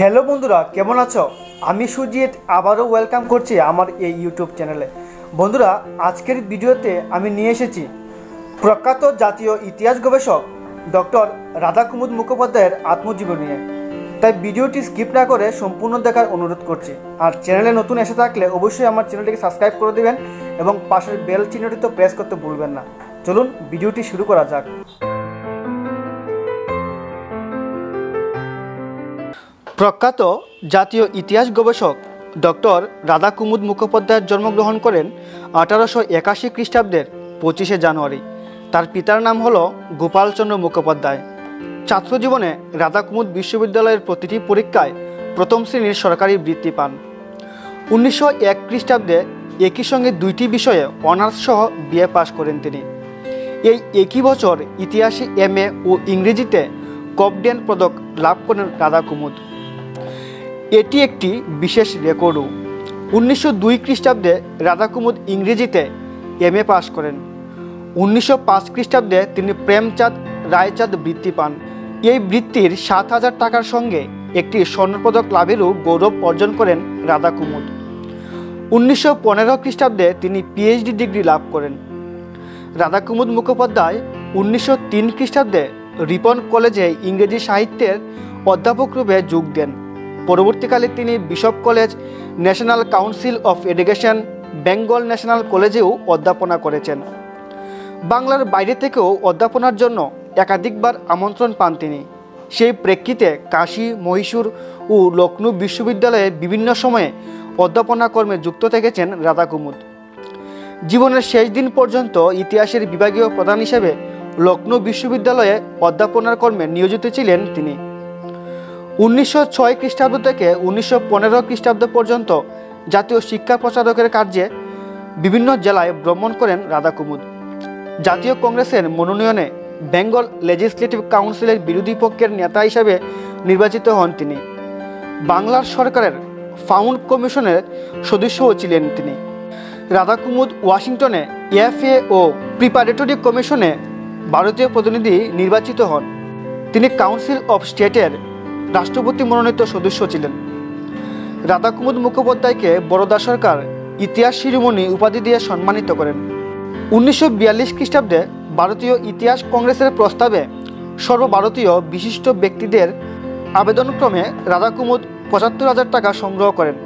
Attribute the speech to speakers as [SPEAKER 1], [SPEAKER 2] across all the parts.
[SPEAKER 1] Hello বন্ধুরা, কেমন আছো? আমি সুজিত, আবারও ওয়েলকাম করছি আমার এই ইউটিউব চ্যানেলে বন্ধুরা, আজকের ভিডিওতে আমি নিয়ে এসেছি প্রখ্যাত জাতীয় ইতিহাস গবেষক ডক্টর রাধাকুমুদ মুখোপাধ্যায়ের আত্মজীবনী নিয়ে। তাই ভিডিওটি স্কিপ না করে সম্পূর্ণ দেখার অনুরোধ করছি। আর চ্যানেলে নতুন এসে থাকলে অবশ্যই আমার চ্যানেলটিকে সাবস্ক্রাইব করে দেবেন এবং পাশের বেল চিহ্নটি তো প্রেস করতে ভুলবেন না। চলুন, ভিডিওটি শুরু করা যাক। প্রখ্যাত জাতীয় ইতিহাস গবেষক ডক্টর রাধাকুমুদ মুখোপাধ্যায়ের জন্মগ্রহণ করেন আঠারোশো একাশি খ্রিস্টাব্দের পঁচিশে জানুয়ারি। তার পিতার নাম হল গোপালচন্দ্র মুখোপাধ্যায়। ছাত্রজীবনে রাধাকুমুদ বিশ্ববিদ্যালয়ের প্রতিটি পরীক্ষায় প্রথম শ্রেণির সরকারি বৃত্তি পান। উনিশশো এক খ্রিস্টাব্দে একই সঙ্গে দুইটি বিষয়ে অনার্স সহ বিএ পাশ করেন তিনি। এই একই বছর ইতিহাসে এম ও ইংরেজিতে কবডেন পদক লাভ করেন রাধাকুমুদ। এটি একটি বিশেষ রেকর্ডও। উনিশশো দুই খ্রিস্টাব্দে রাধাকুমুদ ইংরেজিতে এম এ পাশ করেন। উনিশশো পাঁচ খ্রিস্টাব্দে তিনি প্রেমচাঁদ, রায়চাঁদ বৃত্তি পান। এই বৃত্তির সাত হাজার টাকার সঙ্গে একটি স্বর্ণপদক লাভেরও গৌরব অর্জন করেন রাধাকুমুদ। উনিশশো পনেরো খ্রিস্টাব্দে তিনি পিএইচডি ডিগ্রি লাভ করেন। রাধাকুমুদ মুখোপাধ্যায় উনিশশো তিন খ্রিস্টাব্দে রিপন কলেজে ইংরেজি সাহিত্যের অধ্যাপক রূপে যোগ দেন। পরবর্তীকালে তিনি Bishop College, National Council of Education, Bengal National কলেজেও অধ্যাপনা করেছেন। বাংলার বাইরে থেকেও অধ্যাপনার জন্য একাধিকবার আমন্ত্রণ পান তিনি। সেই প্রেক্ষিতে কাশী, মহীশূর ও লখনৌ বিশ্ববিদ্যালয়ে বিভিন্ন সময়ে অধ্যাপনা কর্মে যুক্ত থেকেছেন রাধাকুমুদ জীবনের শেষ দিন পর্যন্ত ইতিহাসের বিভাগীয় প্রধান হিসেবে লখনৌ বিশ্ববিদ্যালয়ে অধ্যাপনার কর্মে নিয়োজিত ছিলেন তিনি। উনিশশো ছয় খ্রিস্টাব্দ থেকে উনিশশো পনেরো খ্রিস্টাব্দ পর্যন্ত জাতীয় শিক্ষা প্রচারকের কার্যে বিভিন্ন জেলায় ভ্রমণ করেন রাধাকুমুদ। জাতীয় কংগ্রেসের মনোনয়নে বেঙ্গল লেজিসলেটিভ কাউন্সিলের বিরোধী পক্ষের নেতা হিসেবে নির্বাচিত হন তিনি। বাংলার সরকারের ফাউন্ড কমিশনের সদস্যও ছিলেন তিনি। রাধাকুমুদ ওয়াশিংটনে এফএ ও প্রিপারেটরি কমিশনে ভারতীয় প্রতিনিধি নির্বাচিত হন। তিনি কাউন্সিল অফ স্টেটের রাষ্ট্রপতি মনোনীত সদস্য ছিলেন। রাধাকুমুদ মুখোপাধ্যায়কে বরোদা সরকার ইতিহাস শিরোমণি উপাধি দিয়ে সম্মানিত করেন। উনিশশো বিয়াল্লিশ খ্রিস্টাব্দে ভারতীয় ইতিহাস কংগ্রেসের প্রস্তাবে সর্বভারতীয় বিশিষ্ট ব্যক্তিদের আবেদনক্রমে রাধাকুমুদ পঁচাত্তর হাজার টাকা সংগ্রহ করেন।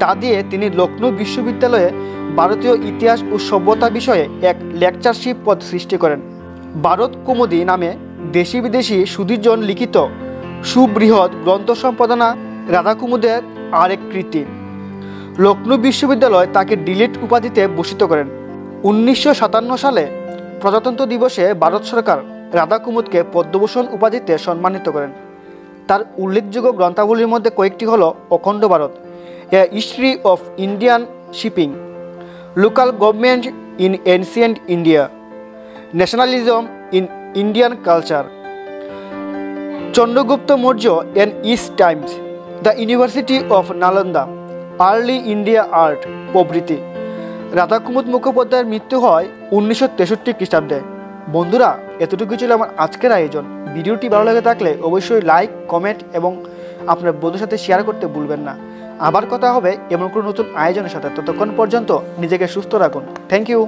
[SPEAKER 1] তা দিয়ে তিনি লখনৌ বিশ্ববিদ্যালয়ে ভারতীয় ইতিহাস ও সভ্যতা বিষয়ে এক লেকচারশিপ পদ সৃষ্টি করেন। ভারত কুমুদি নামে দেশি বিদেশি সুদীর্জন লিখিত সুবৃহৎ গ্রন্থ সম্পাদনা রাধাকুমুদের আরেক কৃতি। লখনৌ বিশ্ববিদ্যালয় তাকে ডিলিট উপাধিতে ভূষিত করেন। উনিশশো সাতান্ন সালে প্রজাতন্ত্র দিবসে ভারত সরকার রাধাকুমুদকে পদ্মভূষণ উপাধিতে সম্মানিত করেন। তার উল্লেখযোগ্য গ্রন্থাবলীর মধ্যে কয়েকটি হল Akhand Bharat, A History of Indian Shipping, Local Government in Ancient India, Nationalism in Indian Culture. Chandragupta Maurya and his times, The University of Nalanda, Early India Art প্রভৃতি। রাধাকুমুদ মুখোপাধ্যায়ের মৃত্যু হয় উনিশশো তেষট্টি খ্রিস্টাব্দে। বন্ধুরা এতটুকু ছিল আমার আজকের আয়োজন। ভিডিওটি ভালো লেগে থাকলে অবশ্যই লাইক, কমেন্ট এবং আপনার বন্ধুর সাথে শেয়ার করতে ভুলবেন না। আবার কথা হবে এমন কোনো নতুন আয়োজনের সাথে। ততক্ষণ পর্যন্ত নিজেকে সুস্থ রাখুন। Thank you.